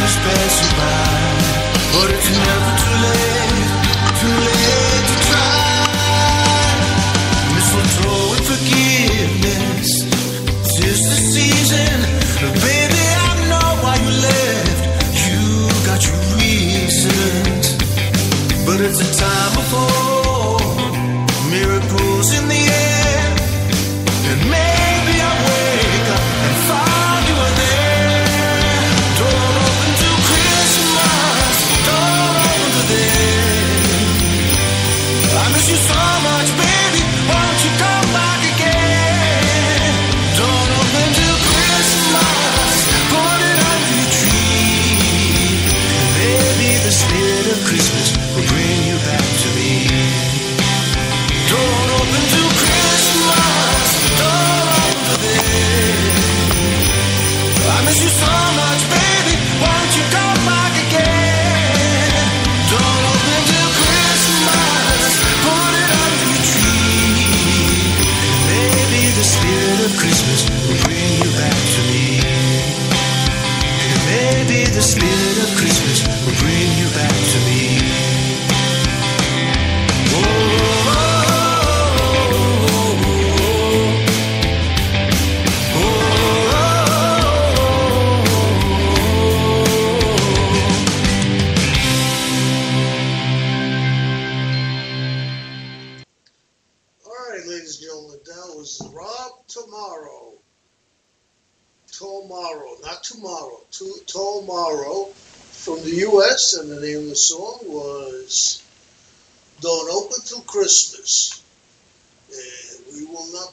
suspenso.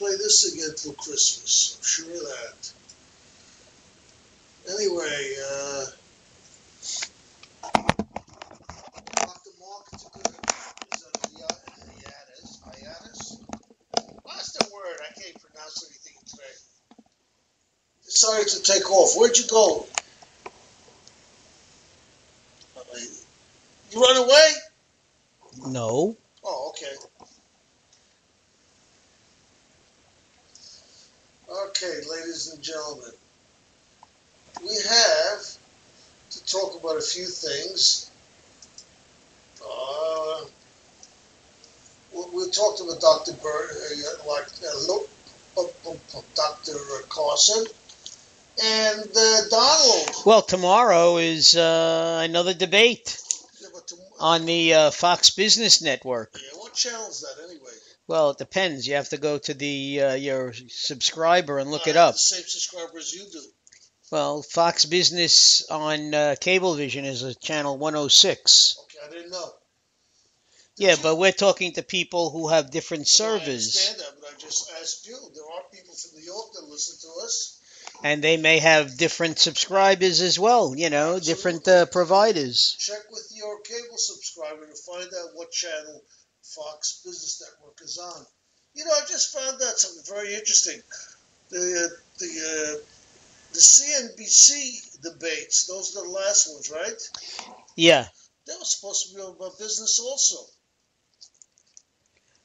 Play this again till Christmas. I'm sure of that. Anyway, uh, Dr. Marc is that hiatus? Hiatus? What's the word? I can't pronounce anything today. Decided to take off. Where'd you go? You run away? No. Oh, okay. Okay, ladies and gentlemen, we have to talk about a few things. Uh, we, talked about Dr. Bird, uh, like uh, look, uh, uh, Dr. Carson, and uh, Donald. Well, tomorrow is uh, another debate Yeah, tom- on the uh, Fox Business Network. yeah, what channel is that anyway? Well, it depends. You have to go to the uh, your subscriber and look I it have up. Same subscriber as you do. Well, Fox Business on uh, Cablevision is a channel 106. Okay, I didn't know. Yeah, but we're talking to people who have different I servers, understand that, but I just asked you. There are people from New York that listen to us. and they may have different subscribers as well. You know, different uh, providers. Check with your cable subscriber to find out what channel Fox Business Network is on. You know, I just found out something very interesting. The uh, the uh, the CNBC debates; those are the last ones, right? Yeah. They were supposed to be about business also.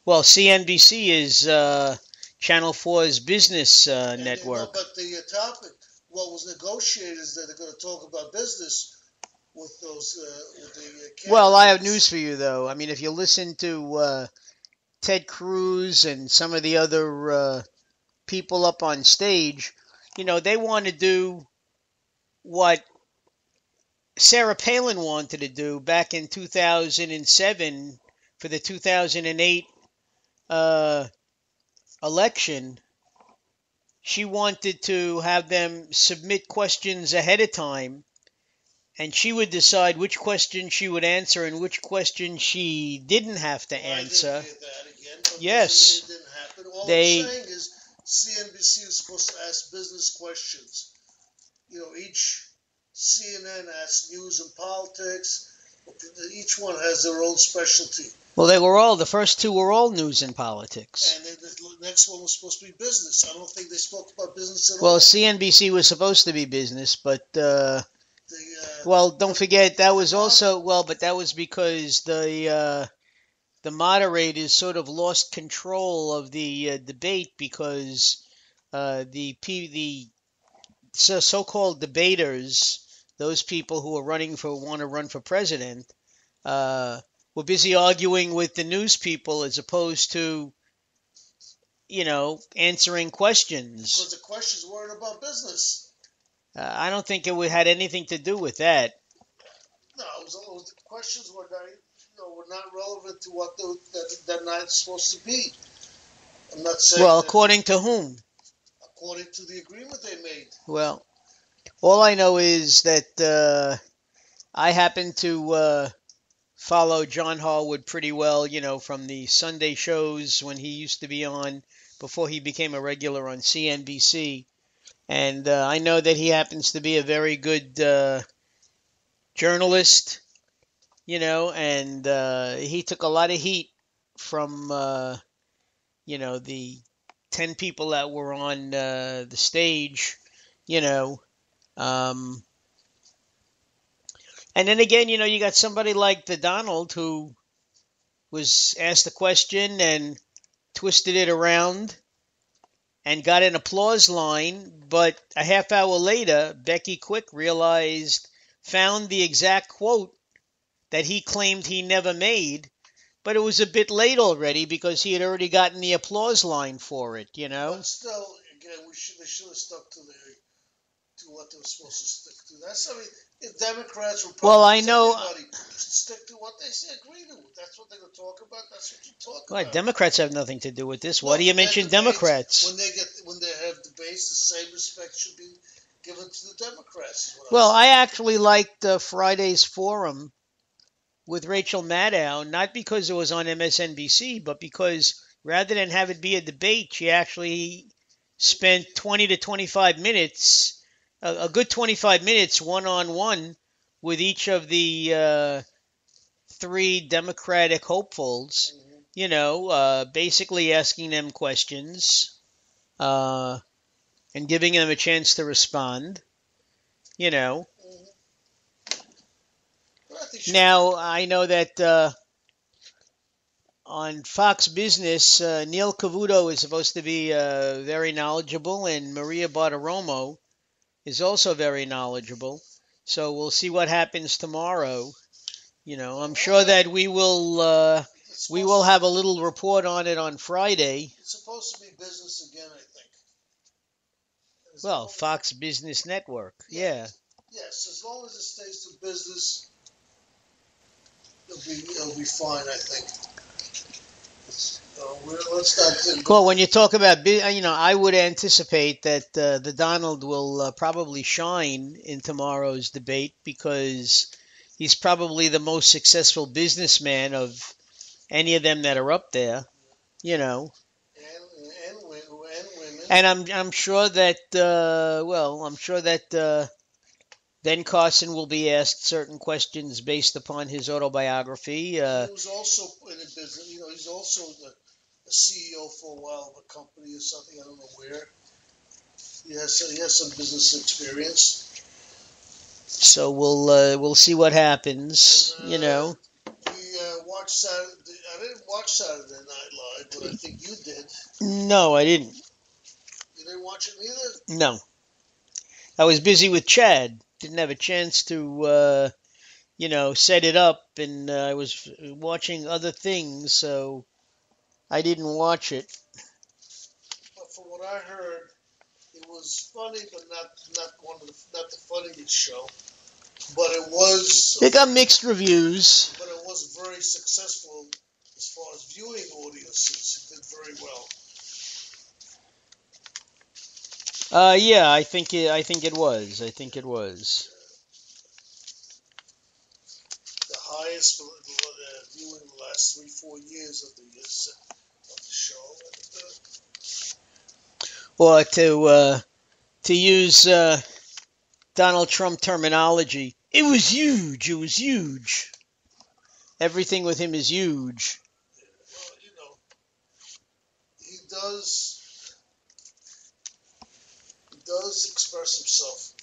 Well, CNBC is uh, Channel 4's business uh, you know, network. but the uh, topic, what was negotiated, is that they're going to talk about business with those uh, with the. Uh, Well, I have news for you, though. I mean, if you listen to uh, Ted Cruz and some of the other uh, people up on stage, you know, they want to do what Sarah Palin wanted to do back in 2007 for the 2008 uh, election. She wanted to have them submit questions ahead of time and she would decide which question she would answer and which question she didn't have to answer. hear that again, but Yes. It didn't happen. All They- I'm saying is CNBC is supposed to ask business questions. You know, each CNN asks news and politics. Each one has their own specialty. Well, they were all the first two were all news and politics. And then the next one was supposed to be business. I don't think they spoke about business at Well, all. CNBC was supposed to be business, but uh, The, uh, well, don't forget that was also well, but that was because the uh, the moderators sort of lost control of the uh, debate because uh, the P, the so, so-called debaters, those people who are running for want to run for president, uh, were busy arguing with the news people as opposed to, you know, answering questions. because the questions weren't about business. Uh, I don't think it had anything to do with that. No, it was, it was, the questions were not, you know, were not relevant to what the, that, that night's supposed to be. I'm not saying Well, according to whom? according to the agreement they made. Well, all I know is that uh, I happen to uh, follow John Harwood pretty well, you know, from the Sunday shows when he used to be on before he became a regular on CNBC. And uh, I know that he happens to be a very good uh, journalist, you know, and uh, he took a lot of heat from, uh, you know, the 10 people that were on uh, the stage, you know. Um, and then again, you know, you got somebody like the Donald who was asked a question and twisted it around and got an applause line, but a half hour later, Becky Quick realized, found the exact quote that he claimed he never made, but it was a bit late already because he had already gotten the applause line for it, you know? But still, again, we should they should have stuck to the to what they were supposed to stick to. That's I mean, if Democrats, Republicans, Well, I know- anybody stick to what they say, agree to. That's what they're going to talk about. That's what you talk Well, about. Democrats have nothing to do with this. Why Well, do you mention debate- Democrats? When they get when they have debates, the same respect should be given to the Democrats. Well. I actually liked uh, Friday's forum with Rachel Maddow, not because it was on MSNBC, but because rather than have it be a debate, she actually spent 20 to 25 minutes, a, a good 25 minutes one on one with each of the uh, three Democratic hopefuls, Mhm. you know, uh, basically asking them questions uh, and giving them a chance to respond, you know. I Now I know that uh, on Fox Business, uh, Neil Cavuto is supposed to be uh, very knowledgeable, and Maria Bartiromo is also very knowledgeable. So we'll see what happens tomorrow. You know, I'm sure that we will uh, we will have a little report on it on Friday. It's supposed to be business again, I think. As Well, Fox Business Network, yeah. Yes, as long as it stays to business, it'll be it'll be fine. I think. Uh. Well, when you talk about, you know, I would anticipate that uh, the Donald will uh, probably shine in tomorrow's debate because he's probably the most successful businessman of any of them that are up there. You know, and and, women. and I'm I'm sure that uh, well, I'm sure that uh, Ben Carson will be asked certain questions based upon his autobiography. Uh, he was also in the business. You know, he's also the, the CEO for a while of a company or something. I don't know where. He has he has some business experience. so we'll uh, we'll see what happens. You know. We uh, watched Saturday. I didn't watch Saturday Night Live, but I think you did. No, I didn't. You didn't watch it either. No. I was busy with Chad. Didn't have a chance to, uh, you know, set it up, and uh, I was watching other things, so I didn't watch it. But from what I heard, it was funny, but not not one of the not the funniest show. But it was It got mixed reviews. but it was very successful as far as viewing audiences. It did very well. Uh, yeah, I think it, I think it was. I think it was. The highest uh, viewing the last three four years of the Or to uh, to use uh, Donald Trump terminology, it was huge. It was huge. Everything with him is huge. well, you know, he does he does express himself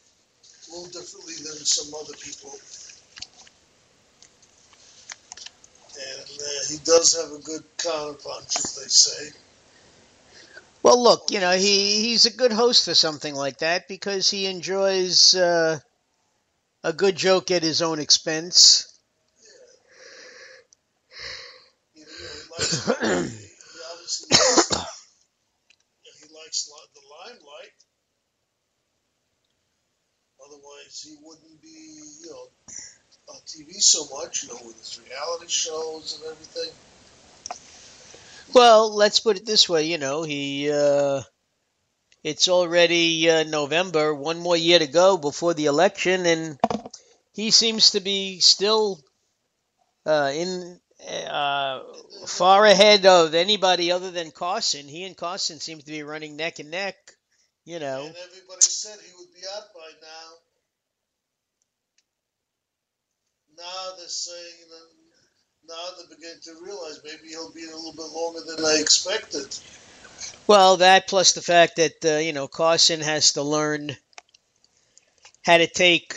a little differently than some other people, and uh, he does have a good counterpunch, as they say. Well, look, you know, he, he's a good host for something like that because he enjoys uh, a good joke at his own expense. Know, he likes, he obviously likes, he likes the limelight. Otherwise, he wouldn't be, you know, on TV so much, you know, with his reality shows and everything. Well, let's put it this way, you know, he uh, it's already uh, November, one more year to go before the election, and he seems to be still uh, in uh, far ahead of anybody other than Carson. He and Carson seem to be running neck and neck, you know. And everybody said he would be out by now. Now they're saying that now they're beginning to realize maybe he'll be a little bit longer than they expected. Well, that plus the fact that uh, you know Carson has to learn how to take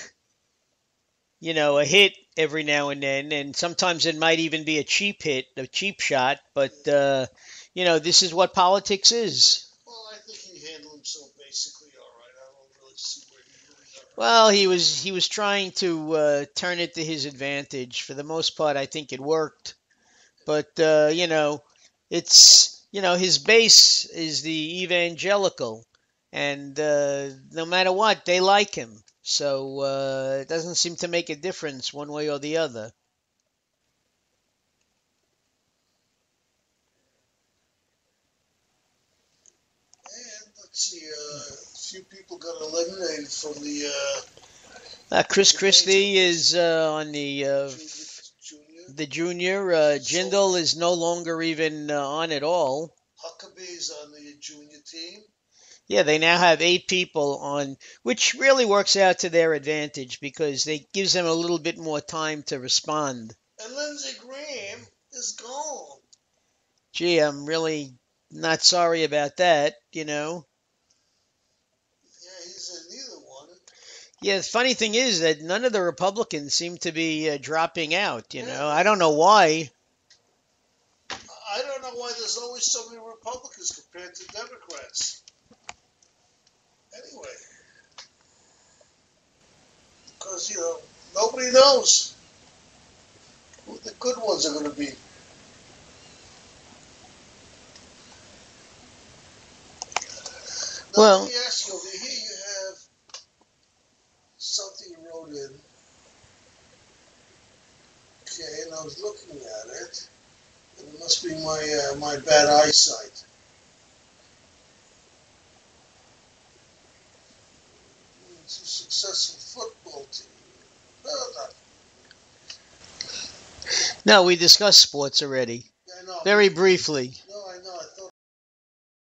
you know a hit every now and then, and sometimes it might even be a cheap hit, a cheap shot. But uh, you know this is what politics is. Well, I think he handled himself basically all right. I don't really see where he really got hurt. Well, he was he was trying to uh, turn it to his advantage. For the most part, I think it worked. But uh, you know, it's you know his base is the evangelical, and uh, no matter what, they like him. So uh, it doesn't seem to make a difference one way or the other. And let's see, uh, a few people got eliminated from the uh, Uh, Chris Christie is uh, on the uh, junior. the junior. Uh, Jindal is no longer even uh, on at all. Huckabee's on the junior team. Yeah, they now have eight people on, which really works out to their advantage because it gives them a little bit more time to respond. And Lindsey Graham is gone. Gee, I'm really not sorry about that, you know. Yeah, he's in neither one. Yeah, the funny thing is that none of the Republicans seem to be uh, dropping out, you know. I don't know why. I don't know why there's always so many Republicans compared to Democrats. Anyway, because you know nobody knows who the good ones are going to be. Well- let me ask you over here. You have something you wrote in. Okay, and I was looking at it. And it must be my uh, my bad eyesight. It's a successful football team. No, we discussed sports already, I know. very briefly.